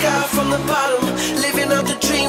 sky from the bottom, living out the dream.